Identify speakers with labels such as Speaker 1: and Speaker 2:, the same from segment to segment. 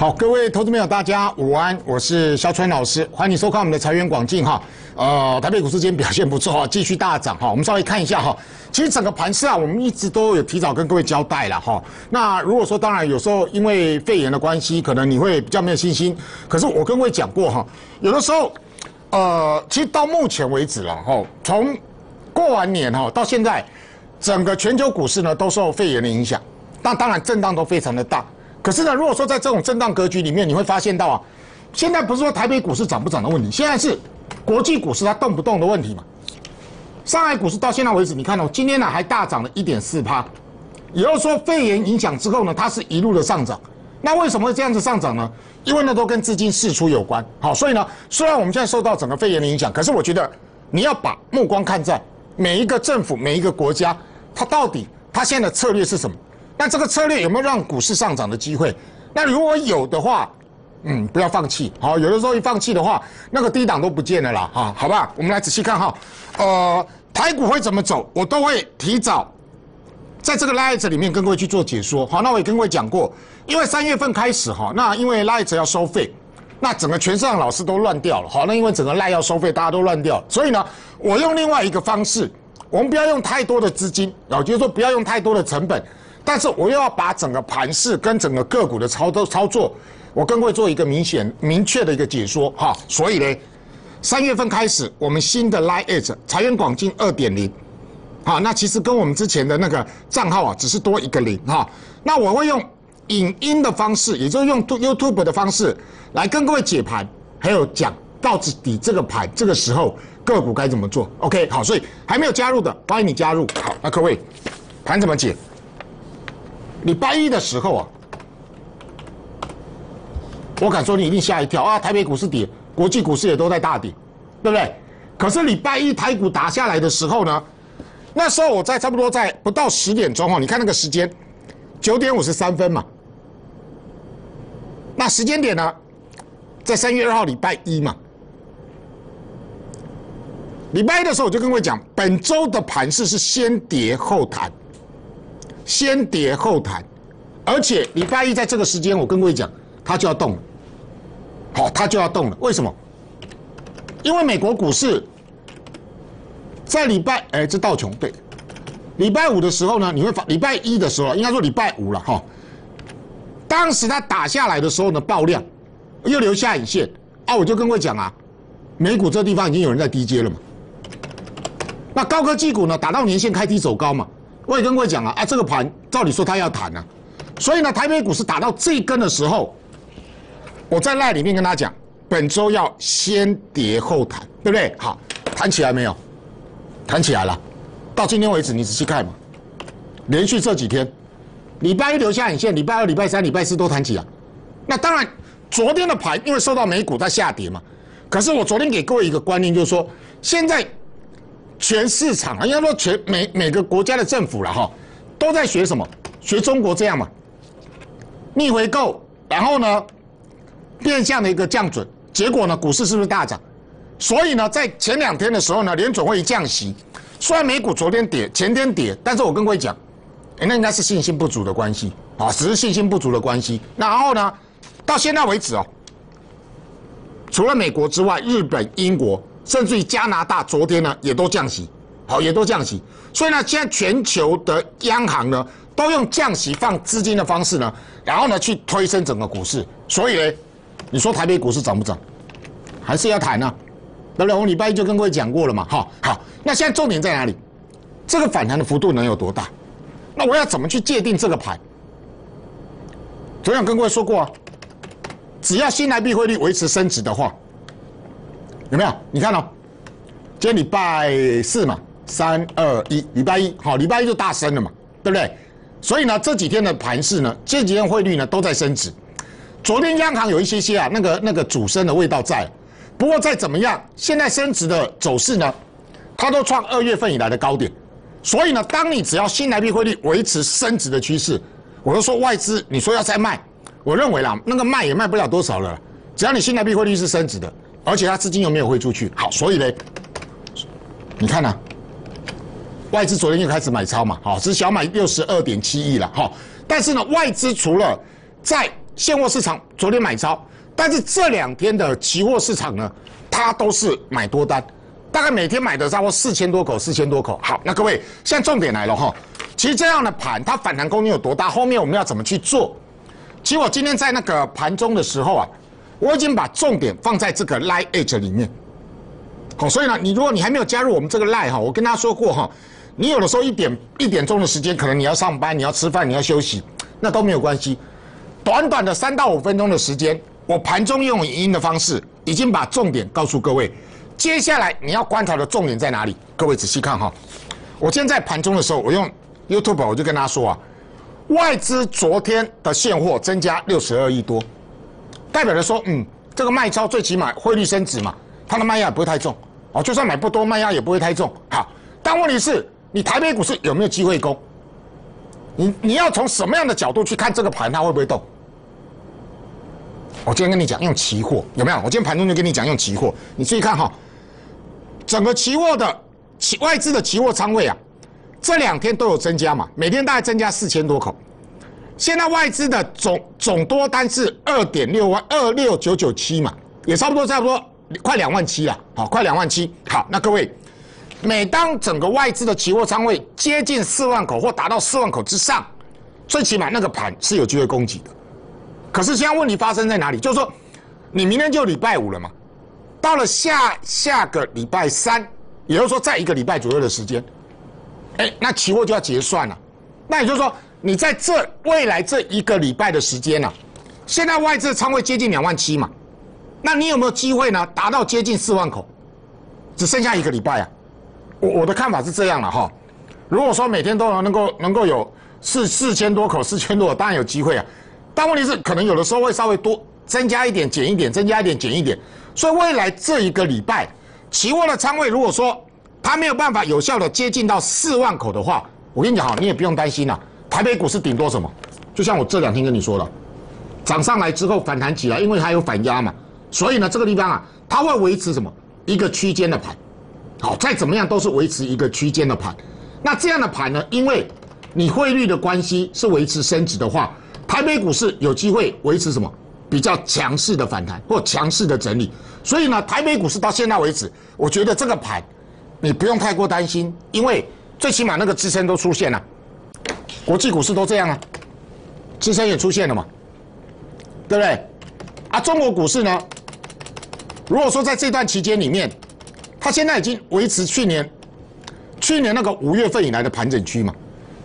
Speaker 1: 好，各位投资朋友，大家午安，我是肖川老师，欢迎收看我们的财源广进哈。呃，台北股市今天表现不错哈，继续大涨哈。我们稍微看一下哈，其实整个盘势啊，我们一直都有提早跟各位交代了哈。那如果说当然有时候因为肺炎的关系，可能你会比较没有信心。可是我跟各位讲过哈，有的时候，呃，其实到目前为止了哈，从过完年哈到现在，整个全球股市呢都受肺炎的影响，但当然震荡都非常的大。可是呢，如果说在这种震荡格局里面，你会发现到啊，现在不是说台北股市涨不涨的问题，现在是国际股市它动不动的问题嘛。上海股市到现在为止，你看哦，今天呢还大涨了一点四趴，也就是说肺炎影响之后呢，它是一路的上涨。那为什么会这样子上涨呢？因为呢都跟资金释出有关。好，所以呢，虽然我们现在受到整个肺炎的影响，可是我觉得你要把目光看在每一个政府、每一个国家，它到底它现在的策略是什么？那这个策略有没有让股市上涨的机会？那如果有的话，嗯，不要放弃。好，有的时候一放弃的话，那个低档都不见了啦。哈，好吧，我们来仔细看哈。呃，台股会怎么走，我都会提早在这个 Light 里面跟各位去做解说。好，那我也跟各位讲过，因为三月份开始哈，那因为 Light 要收费，那整个全市场老师都乱掉了。好，那因为整个 Light 要收费，大家都乱掉，所以呢，我用另外一个方式，我们不要用太多的资金，啊，就是说不要用太多的成本。但是我又要把整个盘势跟整个个股的操作操作，我更会做一个明显明确的一个解说哈。所以呢，三月份开始，我们新的 Line Edge 财源广进二点零，好，那其实跟我们之前的那个账号啊，只是多一个零哈。那我会用影音的方式，也就是用 YouTube 的方式来跟各位解盘，还有讲到底这个盘这个时候个股该怎么做。OK，好，所以还没有加入的，欢迎你加入。好，那各位盘怎么解？礼拜一的时候啊，我敢说你一定吓一跳啊！台北股市跌，国际股市也都在大跌，对不对？可是礼拜一台股打下来的时候呢，那时候我在差不多在不到十点钟哦，你看那个时间，九点五十三分嘛。那时间点呢，在三月二号礼拜一嘛。礼拜一的时候我就跟各位讲，本周的盘势是先跌后弹。先跌后弹，而且礼拜一在这个时间，我跟各位讲，它就要动了。好，它就要动了。为什么？因为美国股市在礼拜，哎，这道琼对，礼拜五的时候呢，你会发礼拜一的时候，应该说礼拜五了哈。当时它打下来的时候呢，爆量，又留下影线啊，我就跟各位讲啊，美股这地方已经有人在低阶了嘛。那高科技股呢，打到年线开低走高嘛。我也跟各位讲啊，啊，这个盘照理说它要弹啊，所以呢，台北股市打到这一根的时候，我在赖里面跟他讲，本周要先跌后弹，对不对？好，弹起来没有？弹起来了，到今天为止，你仔细看嘛，连续这几天，礼拜一留下影线，礼拜二、礼拜三、礼拜四都弹起来。那当然，昨天的盘因为受到美股在下跌嘛，可是我昨天给各位一个观念，就是说现在。全市场啊，应该说全每每个国家的政府了哈，都在学什么？学中国这样嘛，逆回购，然后呢，变相的一个降准，结果呢，股市是不是大涨？所以呢，在前两天的时候呢，联总会降息，虽然美股昨天跌，前天跌，但是我跟各位讲，哎，那应该是信心不足的关系啊，只是信心不足的关系。然后呢，到现在为止哦，除了美国之外，日本、英国。甚至于加拿大昨天呢也都降息，好也都降息，所以呢现在全球的央行呢都用降息放资金的方式呢，然后呢去推升整个股市，所以呢，你说台北股市涨不涨？还是要谈呢？对不对？我礼拜一就跟各位讲过了嘛，哈，好，那现在重点在哪里？这个反弹的幅度能有多大？那我要怎么去界定这个盘？昨天跟各位说过啊，只要新台币汇率维持升值的话。有没有？你看哦，今天礼拜四嘛，三二一，礼拜一好，礼拜一就大升了嘛，对不对？所以呢，这几天的盘势呢，这几天汇率呢都在升值。昨天央行有一些些啊，那个那个主升的味道在。不过再怎么样，现在升值的走势呢，它都创二月份以来的高点。所以呢，当你只要新台币汇率维持升值的趋势，我就说外资你说要再卖，我认为啦，那个卖也卖不了多少了。只要你新台币汇率是升值的。而且它资金又没有汇出去，好，所以呢，你看呢，外资昨天又开始买超嘛，好，是小买六十二点七亿了，哈。但是呢，外资除了在现货市场昨天买超，但是这两天的期货市场呢，它都是买多单，大概每天买的差不多四千多口，四千多口。好，那各位，现在重点来了哈，其实这样的盘它反弹空间有多大？后面我们要怎么去做？其实我今天在那个盘中的时候啊，我已经把重点放在这个 Line Edge 里面。好，所以呢，你如果你还没有加入我们这个 Line 哈，我跟他说过哈。你有的时候一点一点钟的时间，可能你要上班，你要吃饭，你要休息，那都没有关系。短短的三到五分钟的时间，我盘中用语音的方式，已经把重点告诉各位。接下来你要观察的重点在哪里？各位仔细看哈。我现在盘中的时候，我用 YouTube 我就跟他说啊，外资昨天的现货增加六十二亿多，代表着说，嗯，这个卖超最起码汇率升值嘛，它的卖压不会太重哦，就算买不多，卖压也不会太重。好，但问题是。你台北股市有没有机会攻？你你要从什么样的角度去看这个盘，它会不会动？我今天跟你讲用期货有没有？我今天盘中就跟你讲用期货，你注意看哈，整个期货的期外资的期货仓位啊，这两天都有增加嘛，每天大概增加四千多口。现在外资的总总多单是二点六万二六九九七嘛，也差不多差不多快两万七啊，好，快两万七。好，那各位。每当整个外资的期货仓位接近四万口或达到四万口之上，最起码那个盘是有机会攻击的。可是现在问题发生在哪里？就是说，你明天就礼拜五了嘛，到了下下个礼拜三，也就是说在一个礼拜左右的时间，哎，那期货就要结算了。那也就是说，你在这未来这一个礼拜的时间呢，现在外资仓位接近两万七嘛，那你有没有机会呢？达到接近四万口？只剩下一个礼拜啊！我我的看法是这样了哈，如果说每天都能能够能够有四四千多口四千多，当然有机会啊。但问题是可能有的时候会稍微多增加一点减一点，增加一点减一点。所以未来这一个礼拜，期货的仓位如果说它没有办法有效的接近到四万口的话，我跟你讲哈，你也不用担心了。台北股市顶多什么？就像我这两天跟你说了，涨上来之后反弹起来，因为它有反压嘛，所以呢这个地方啊，它会维持什么一个区间的盘。好，再怎么样都是维持一个区间的盘。那这样的盘呢？因为你汇率的关系是维持升值的话，台北股市有机会维持什么比较强势的反弹或强势的整理。所以呢，台北股市到现在为止，我觉得这个盘你不用太过担心，因为最起码那个支撑都出现了。国际股市都这样啊，支撑也出现了嘛，对不对？啊，中国股市呢？如果说在这段期间里面，它现在已经维持去年，去年那个五月份以来的盘整区嘛，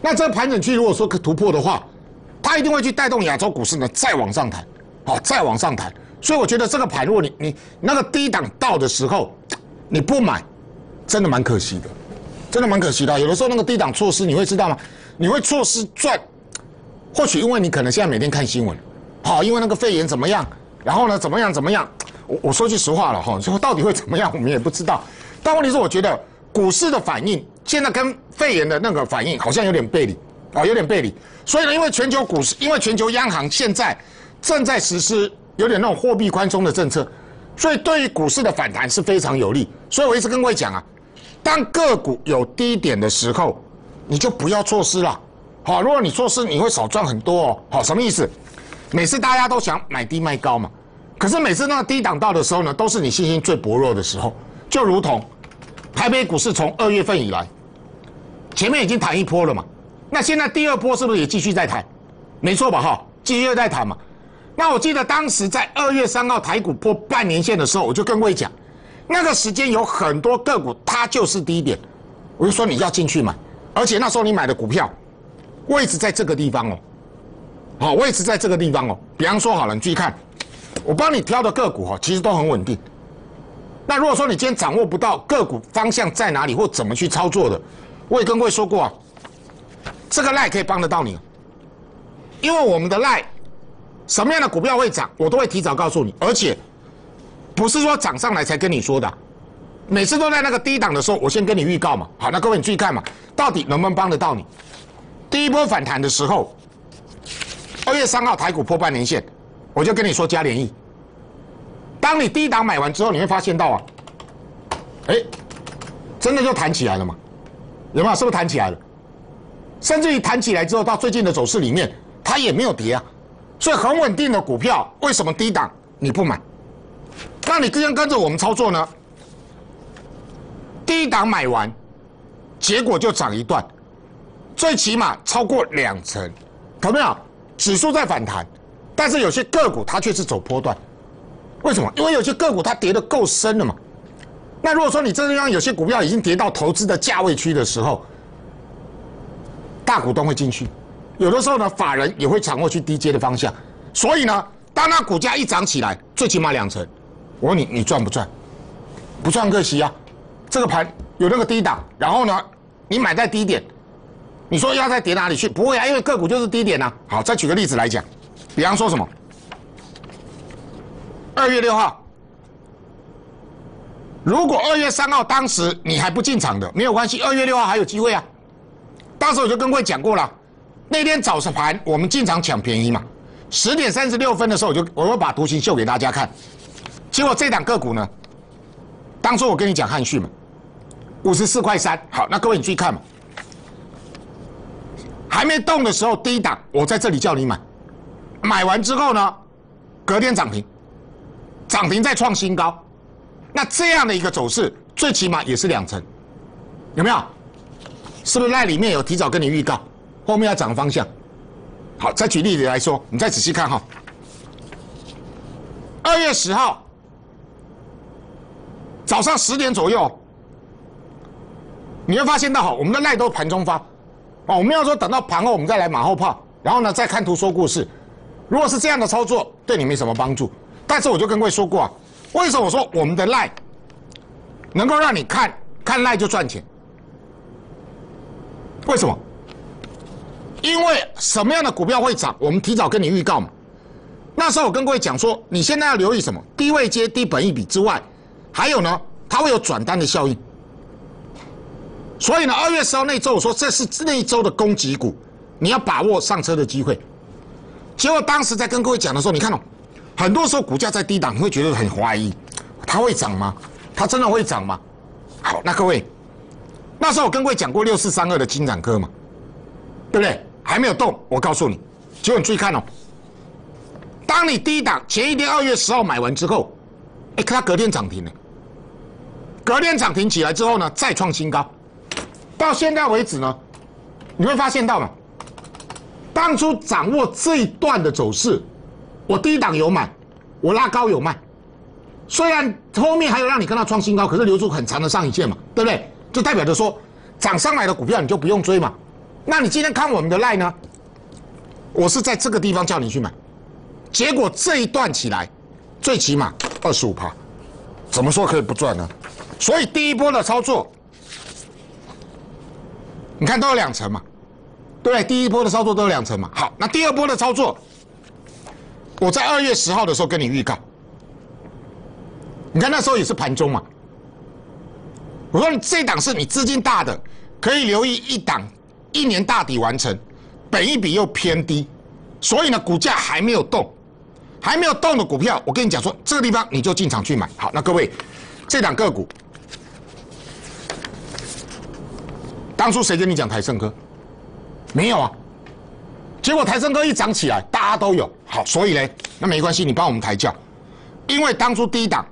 Speaker 1: 那这个盘整区如果说可突破的话，它一定会去带动亚洲股市呢再往上弹，好再往上弹。所以我觉得这个盘，如果你你那个低档到的时候，你不买，真的蛮可惜的，真的蛮可惜的。有的时候那个低档错失，你会知道吗？你会错失赚，或许因为你可能现在每天看新闻，好，因为那个肺炎怎么样，然后呢怎么样怎么样。我我说句实话了哈，说到底会怎么样，我们也不知道。但问题是，我觉得股市的反应现在跟肺炎的那个反应好像有点背离啊，有点背离。所以呢，因为全球股市，因为全球央行现在正在实施有点那种货币宽松的政策，所以对于股市的反弹是非常有利。所以我一直跟各位讲啊，当个股有低点的时候，你就不要错失了。好，如果你错失，你会少赚很多哦。好，什么意思？每次大家都想买低卖高嘛。可是每次那个低档到的时候呢，都是你信心最薄弱的时候，就如同台北股市从二月份以来，前面已经弹一波了嘛，那现在第二波是不是也继续在弹？没错吧？哈，继续在弹嘛。那我记得当时在二月三号台股破半年线的时候，我就跟各位讲，那个时间有很多个股它就是低点，我就说你要进去买，而且那时候你买的股票位置在这个地方哦，好，位置在这个地方哦。比方说好了，你注意看。我帮你挑的个股哈，其实都很稳定。那如果说你今天掌握不到个股方向在哪里或怎么去操作的，我也跟各位说过啊，这个赖可以帮得到你，因为我们的赖什么样的股票会涨，我都会提早告诉你，而且不是说涨上来才跟你说的，每次都在那个低档的时候，我先跟你预告嘛。好，那各位你注意看嘛，到底能不能帮得到你？第一波反弹的时候，二月三号台股破半年线。我就跟你说，加联益。当你低档买完之后，你会发现到啊，哎，真的就弹起来了嘛？有没有？是不是弹起来了？甚至于弹起来之后，到最近的走势里面，它也没有跌啊，所以很稳定的股票，为什么低档你不买？那你跟跟着我们操作呢？低档买完，结果就涨一段，最起码超过两成，看到没有？指数在反弹，但是有些个股它却是走波段，为什么？因为有些个股它跌得够深了嘛。那如果说你这个地方有些股票已经跌到投资的价位区的时候，大股东会进去，有的时候呢，法人也会掌握去低阶的方向，所以呢，当它股价一涨起来，最起码两成，我问你，你赚不赚？不赚可惜啊。这个盘有那个低档，然后呢，你买在低点，你说要再跌哪里去？不会啊，因为个股就是低点呐。好，再举个例子来讲，比方说什么？二月六号，如果二月三号当时你还不进场的，没有关系，二月六号还有机会啊。当时我就跟各位讲过了，那天早上盘我们进场抢便宜嘛，十点三十六分的时候我就我会把图形秀给大家看，结果这档个股呢，当初我跟你讲汉讯嘛。五十四块三，好，那各位你注意看嘛，还没动的时候低档，我在这里叫你买，买完之后呢，隔天涨停，涨停再创新高，那这样的一个走势，最起码也是两成，有没有？是不是那里面有提早跟你预告，后面要涨方向？好，再举例子来说，你再仔细看哈，二月十号早上十点左右。你会发现到好，我们的赖都盘中发，哦，我们要说等到盘后我们再来马后炮，然后呢再看图说故事。如果是这样的操作，对你没什么帮助。但是我就跟各位说过啊，为什么我说我们的赖能够让你看看赖就赚钱？为什么？因为什么样的股票会涨，我们提早跟你预告嘛。那时候我跟各位讲说，你现在要留意什么？低位接低本一笔之外，还有呢，它会有转单的效应。所以呢，二月十号那周我说这是那一周的攻击股，你要把握上车的机会。结果当时在跟各位讲的时候，你看哦，很多时候股价在低档，你会觉得很怀疑，它会涨吗？它真的会涨吗？好，那各位，那时候我跟各位讲过六四三二的金展科嘛，对不对？还没有动，我告诉你，结果你注意看哦，当你低档前一天二月十号买完之后，哎，它隔天涨停了，隔天涨停起来之后呢，再创新高。到现在为止呢，你会发现到嘛，当初掌握这一段的走势，我低档有买，我拉高有卖，虽然后面还有让你跟它创新高，可是留出很长的上影线嘛，对不对？就代表着说，涨上来的股票你就不用追嘛。那你今天看我们的赖呢？我是在这个地方叫你去买，结果这一段起来，最起码二十五趴，怎么说可以不赚呢？所以第一波的操作。你看都有两成嘛，对不对？第一波的操作都有两成嘛。好，那第二波的操作，我在二月十号的时候跟你预告，你看那时候也是盘中嘛。我说你这档是你资金大的，可以留意一档一年大底完成，本一比又偏低，所以呢股价还没有动，还没有动的股票，我跟你讲说这个地方你就进场去买。好，那各位这档个股。当初谁跟你讲台盛科？没有啊。结果台盛科一涨起来，大家都有。好，所以呢，那没关系，你帮我们抬轿。因为当初低档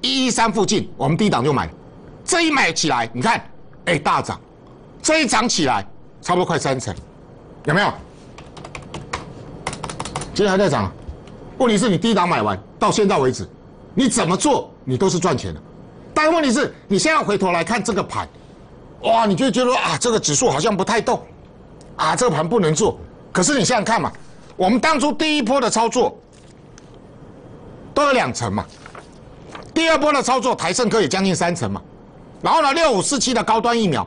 Speaker 1: 一一三附近，我们低档就买。这一买起来，你看，哎，大涨。这一涨起来，差不多快三成，有没有？今天还在涨。问题是你低档买完到现在为止，你怎么做你都是赚钱的。但问题是你现在回头来看这个盘。哇，你就觉得啊，这个指数好像不太动，啊，这个盘不能做。可是你想想看嘛，我们当初第一波的操作都有两成嘛，第二波的操作台盛科也将近三成嘛，然后呢，六五四七的高端疫苗，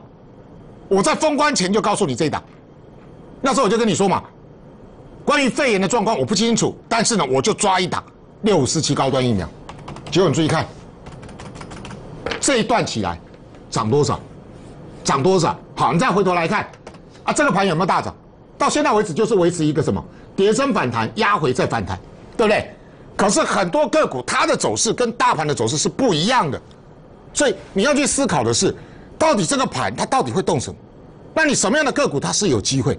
Speaker 1: 我在封关前就告诉你这一档，那时候我就跟你说嘛，关于肺炎的状况我不清楚，但是呢，我就抓一档六五四七高端疫苗，结果你注意看，这一段起来涨多少？涨多少？好，你再回头来看，啊，这个盘有没有大涨？到现在为止就是维持一个什么？跌升反弹，压回再反弹，对不对？可是很多个股它的走势跟大盘的走势是不一样的，所以你要去思考的是，到底这个盘它到底会动什么？那你什么样的个股它是有机会？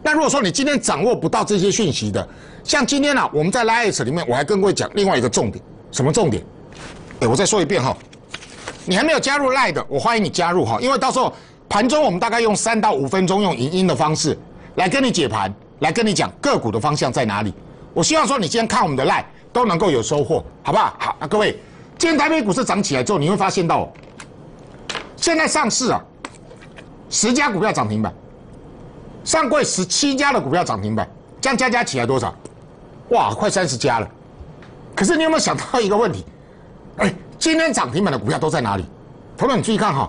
Speaker 1: 那如果说你今天掌握不到这些讯息的，像今天呢，我们在 Light 里面，我还跟各位讲另外一个重点，什么重点？哎，我再说一遍哈，你还没有加入 Light 的，我欢迎你加入哈，因为到时候盘中我们大概用三到五分钟用语音的方式来跟你解盘，来跟你讲个股的方向在哪里。我希望说你今天看我们的 Light 都能够有收获，好不好？好，那各位，今天台北股市涨起来之后，你会发现到现在上市啊，十家股票涨停板。上柜十七家的股票涨停板，这样加加起来多少？哇，快三十家了。可是你有没有想到一个问题？哎，今天涨停板的股票都在哪里？朋友们，你注意看哈，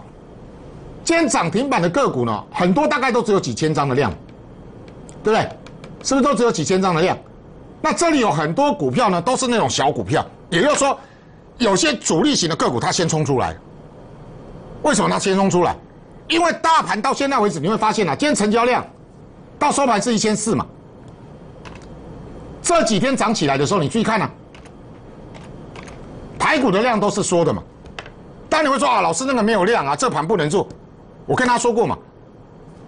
Speaker 1: 今天涨停板的个股呢，很多大概都只有几千张的量，对不对？是不是都只有几千张的量？那这里有很多股票呢，都是那种小股票，也就是说，有些主力型的个股它先冲出来。为什么它先冲出来？因为大盘到现在为止，你会发现啊，今天成交量。到收盘是一千四嘛？这几天涨起来的时候，你注意看啊，排骨的量都是缩的嘛。当你会说啊，老师那个没有量啊，这盘不能做。我跟他说过嘛，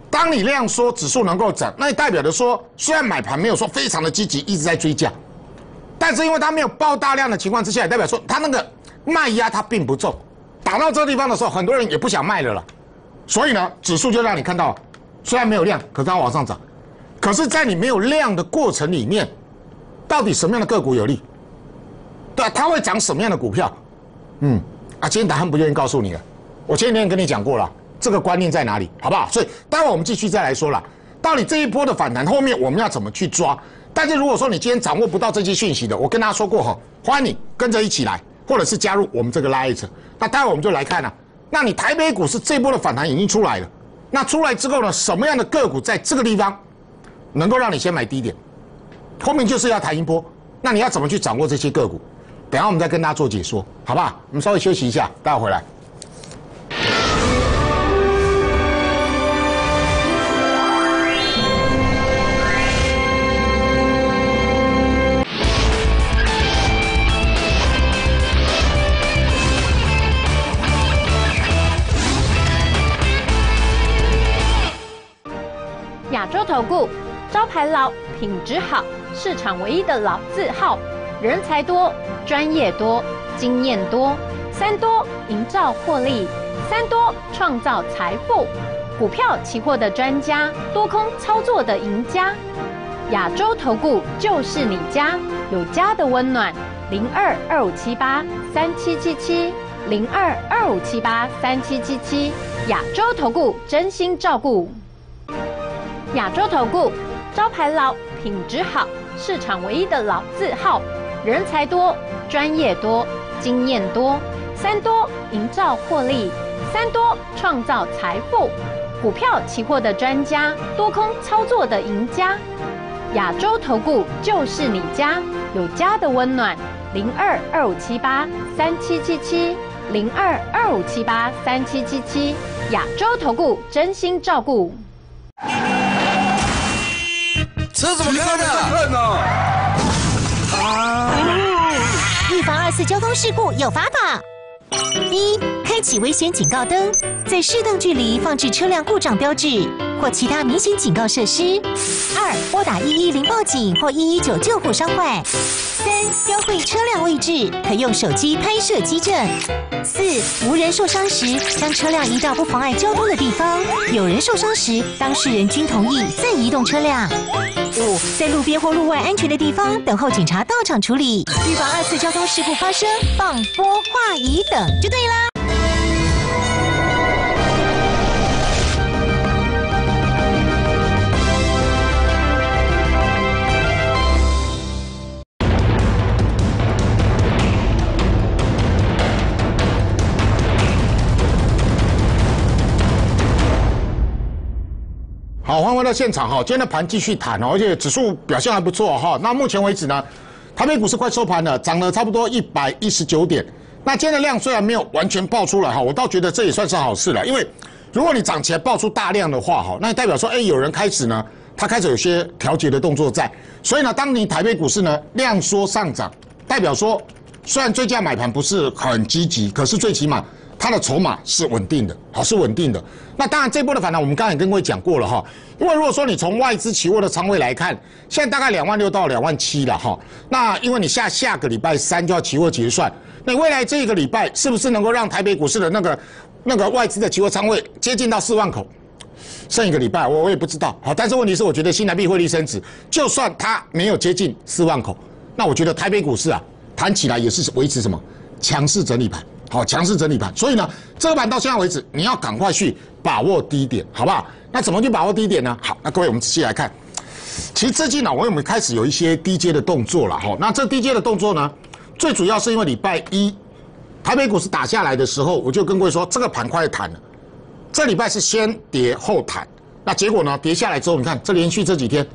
Speaker 1: 当你量缩，指数能够涨，那也代表的说，虽然买盘没有说非常的积极，一直在追价，但是因为它没有爆大量的情况之下，也代表说它那个卖压它并不重。打到这地方的时候，很多人也不想卖了了，所以呢，指数就让你看到。虽然没有量，可是它往上涨。可是，在你没有量的过程里面，到底什么样的个股有利？对，它会涨什么样的股票？嗯，啊，今天答案不愿意告诉你了。我前几天跟你讲过了，这个观念在哪里，好不好？所以待会我们继续再来说了，到底这一波的反弹后面我们要怎么去抓？但是如果说你今天掌握不到这些讯息的，我跟大家说过哈，欢迎你跟着一起来，或者是加入我们这个 Light。那待会我们就来看了，那你台北股市这波的反弹已经出来了。那出来之后呢？什么样的个股在这个地方能够让你先买低点？后面就是要谈一波。那你要怎么去掌握这些个股？等下我们再跟大家做解说，好不好？我们稍微休息一下，待会回来。
Speaker 2: 亚洲投顾招牌老，品质好，市场唯一的老字号，人才多，专业多，经验多，三多营造获利，三多创造财富，股票期货的专家，多空操作的赢家，亚洲投顾就是你家，有家的温暖，零二二五七八三七七七，零二二五七八三七七七，亚洲投顾真心照顾。亚洲投顾招牌老，品质好，市场唯一的老字号，人才多，专业多，经验多，三多营造获利，三多创造财富，股票期货的专家，多空操作的赢家，亚洲投顾就是你家，有家的温暖，零二二五七八三七七七，零二二五七八三七七七，亚洲投顾真心照顾。
Speaker 3: 车怎么开的？
Speaker 4: 啊！预防二次交通事故有法法：一、开启危险警告灯，在适当距离放置车辆故障标志或其他明显警告设施；二、拨打一一零报警或一一九救护伤患。三、标会车辆位置，可用手机拍摄机证。四、无人受伤时，将车辆移到不妨碍交通的地方；有人受伤时，当事人均同意再移动车辆。五、在路边或路外安全的地方等候警察到场处理，预防二次交通事故发生，放波话仪等就对啦。
Speaker 1: 现场哈。今天的盘继续谈哦，而且指数表现还不错哈。那目前为止呢，台北股市快收盘了，涨了差不多一百一十九点。那今天的量虽然没有完全爆出来哈，我倒觉得这也算是好事了。因为如果你涨起来爆出大量的话哈，那代表说哎，有人开始呢，他开始有些调节的动作在。所以呢，当你台北股市呢量缩上涨，代表说虽然追价买盘不是很积极，可是最起码它的筹码是稳定的，好是稳定的。那当然这波的反弹，我们刚才也跟各位讲过了哈。因为如果说你从外资期货的仓位来看，现在大概两万六到两万七了哈。那因为你下下个礼拜三就要期货结算，那未来这个礼拜是不是能够让台北股市的那个那个外资的期货仓位接近到四万口？剩一个礼拜，我我也不知道。好，但是问题是，我觉得新台币汇率升值，就算它没有接近四万口，那我觉得台北股市啊，谈起来也是维持什么强势整理盘。好，强势整理盘。所以呢，这个盘到现在为止，你要赶快去把握低点，好不好？那怎么去把握低点呢？好，那各位我们仔细来看，其实最近呢，我们开始有一些低阶的动作了。哈，那这低阶的动作呢，最主要是因为礼拜一台北股市打下来的时候，我就跟各位说，这个盘快弹了。这礼拜是先跌后弹，那结果呢？跌下来之后，你看这连续这几天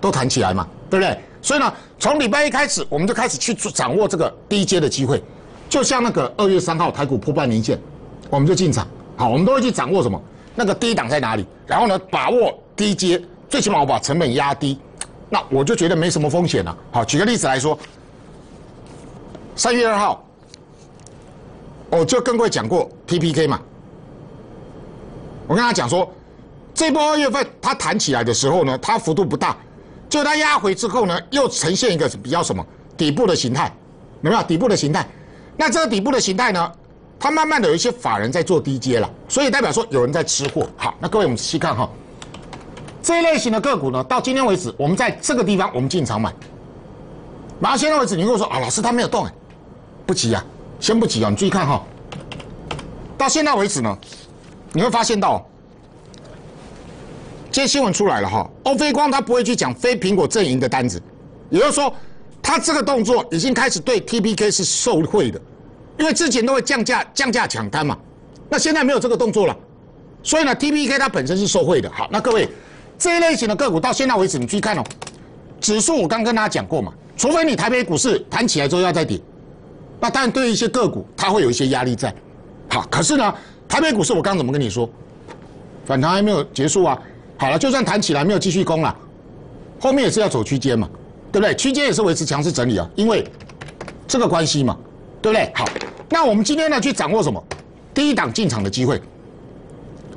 Speaker 1: 都弹起来嘛，对不对？所以呢，从礼拜一开始，我们就开始去掌握这个低阶的机会，就像那个二月三号台股破半年线，我们就进场。好，我们都会去掌握什么？那个低档在哪里？然后呢，把握低阶，最起码我把成本压低，那我就觉得没什么风险了。好，举个例子来说，三月二号，我就跟各位讲过 PPK 嘛。我跟他讲说，这波二月份它弹起来的时候呢，它幅度不大，就它压回之后呢，又呈现一个比较什么底部的形态，有没有底部的形态？那这个底部的形态呢，它慢慢的有一些法人在做低阶了，所以代表说有人在吃货。好，那各位我们仔细看哈，这一类型的个股呢，到今天为止，我们在这个地方我们进场买，然后现在为止，你跟我说啊，老师他没有动哎，不急啊，先不急啊，你注意看哈，到现在为止呢。你会发现到，今天新闻出来了哈，欧菲光他不会去讲非苹果阵营的单子，也就是说，他这个动作已经开始对 TPK 是受贿的，因为之前都会降价降价抢单嘛，那现在没有这个动作了，所以呢，TPK 它本身是受贿的。好，那各位这一类型的个股到现在为止，你去看哦，指数我刚跟大家讲过嘛，除非你台北股市弹起来之后要再跌，那当然对于一些个股它会有一些压力在。好，可是呢。台北股市，我刚怎么跟你说？反弹还没有结束啊！好了，就算弹起来没有继续攻了，后面也是要走区间嘛，对不对？区间也是维持强势整理啊，因为这个关系嘛，对不对？好，那我们今天呢去掌握什么？第一档进场的机会。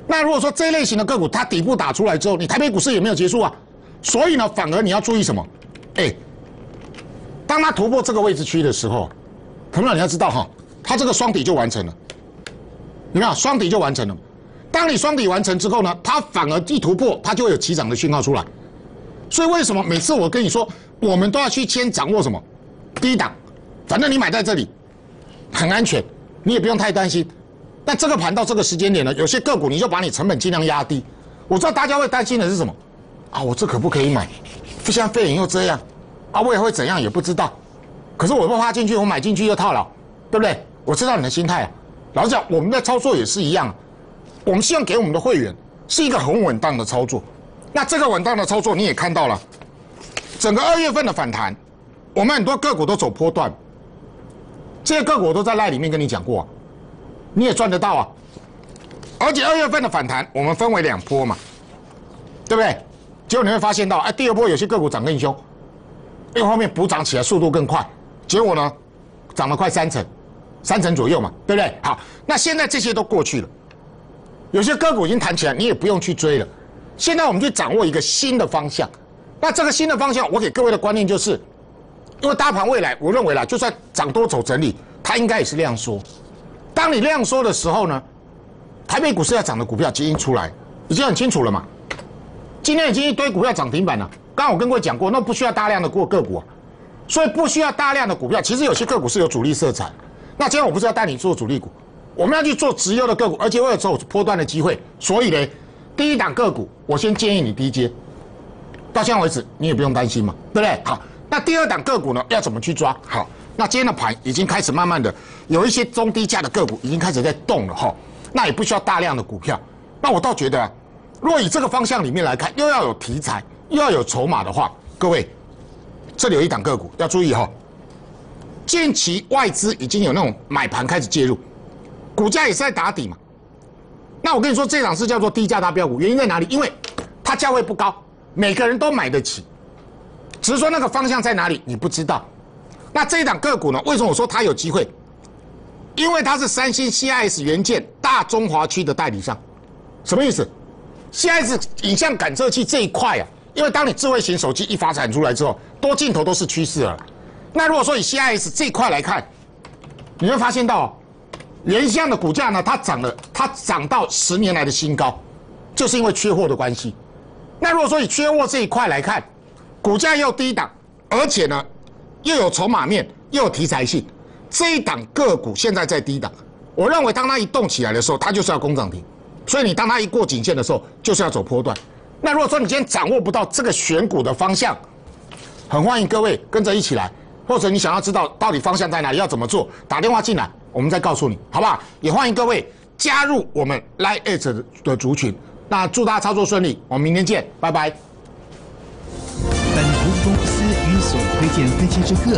Speaker 1: 那如果说这类型的个股它底部打出来之后，你台北股市也没有结束啊，所以呢，反而你要注意什么？哎，当它突破这个位置区的时候，朋友你要知道哈，它这个双底就完成了。你看，双底就完成了。当你双底完成之后呢，它反而一突破，它就会有起涨的讯号出来。所以为什么每次我跟你说，我们都要去先掌握什么低档？反正你买在这里很安全，你也不用太担心。但这个盘到这个时间点呢，有些个股你就把你成本尽量压低。我知道大家会担心的是什么啊？我这可不可以买？现在肺炎又这样啊，我也会怎样也不知道。可是我不花进去，我买进去又套牢，对不对？我知道你的心态啊。老实讲，我们的操作也是一样，我们希望给我们的会员是一个很稳当的操作。那这个稳当的操作你也看到了，整个二月份的反弹，我们很多个股都走波段，这些个股我都在赖里面跟你讲过，你也赚得到啊。而且二月份的反弹，我们分为两波嘛，对不对？结果你会发现到，哎，第二波有些个股涨更凶，因为后面补涨起来速度更快，结果呢，涨了快三成。三成左右嘛，对不对？好，那现在这些都过去了，有些个股已经弹起来，你也不用去追了。现在我们去掌握一个新的方向。那这个新的方向，我给各位的观念就是，因为大盘未来，我认为啦，就算涨多走整理，它应该也是量缩。当你量缩的时候呢，台北股市要涨的股票基因出来，已经很清楚了嘛。今天已经一堆股票涨停板了。刚刚我跟各位讲过，那不需要大量的过个股，所以不需要大量的股票。其实有些个股是有主力色彩。那今天我不是要带你做主力股，我们要去做直优的个股，而且会有走波段的机会。所以呢，第一档个股，我先建议你低接。到现在为止，你也不用担心嘛，对不对？好，那第二档个股呢，要怎么去抓？好，那今天的盘已经开始慢慢的有一些中低价的个股已经开始在动了哈。那也不需要大量的股票。那我倒觉得，如果以这个方向里面来看，又要有题材，又要有筹码的话，各位，这里有一档个股要注意哈。近期外资已经有那种买盘开始介入，股价也是在打底嘛。那我跟你说，这档是叫做低价大标股，原因在哪里？因为它价位不高，每个人都买得起，只是说那个方向在哪里你不知道。那这一档个股呢？为什么我说它有机会？因为它是三星 CIS 元件大中华区的代理商，什么意思？CIS 影像感测器这一块啊，因为当你智慧型手机一发展出来之后，多镜头都是趋势了。那如果说以 CIS 这一块来看，你会发现到联想的股价呢，它涨了，它涨到十年来的新高，就是因为缺货的关系。那如果说以缺货这一块来看，股价又低档，而且呢又有筹码面，又有题材性。这一档个股现在在低档，我认为当它一动起来的时候，它就是要攻涨停，所以你当它一过颈线的时候，就是要走波段。那如果说你今天掌握不到这个选股的方向，很欢迎各位跟着一起来，或者你想要知道到底方向在哪里，要怎么做，打电话进来，我们再告诉你，好不好？也欢迎各位加入我们 Lite 的族群。那祝大家操作顺利，我们明天见，拜拜。
Speaker 5: 本投资公司与所推荐分析之个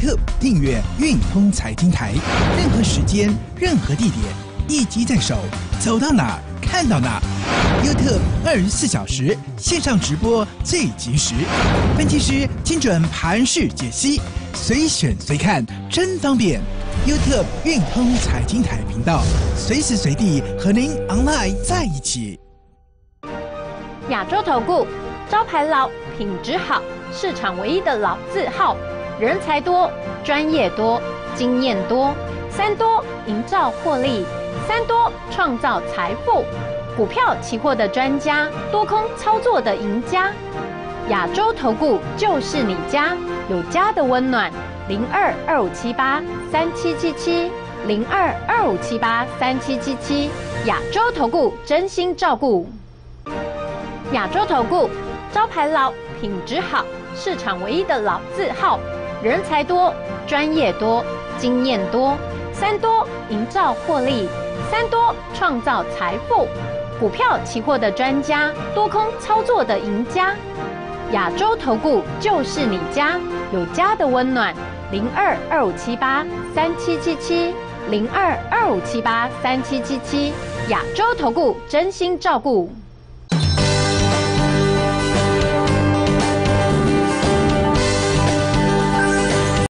Speaker 5: YouTube 订阅运通财经台，任何时间、任何地点，一机在手，走到哪看到哪。YouTube 二十四小时线上直播最及时，分析师精准盘势解析，随选随看真方便。YouTube 运通财经台频道，随时随地和您 online 在一起。
Speaker 2: 亚洲投顾招牌老，品质好，市场唯一的老字号。人才多，专业多，经验多，三多营造获利，三多创造财富。股票期货的专家，多空操作的赢家，亚洲投顾就是你家，有家的温暖。零二二五七八三七七七，零二二五七八三七七七，亚洲投顾真心照顾。亚洲投顾招牌老，品质好，市场唯一的老字号。人才多，专业多，经验多，三多营造获利，三多创造财富。股票期货的专家，多空操作的赢家，亚洲投顾就是你家，有家的温暖。零二二五七八三七七七，零二二五七八三七七七，亚洲投顾真心照顾。